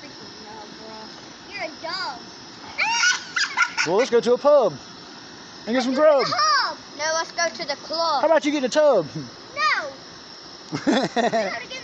freaking. You're a dog. Well, let's go to a pub and get some grub. Pub? No, let's go to the club. How about you get a tub? No.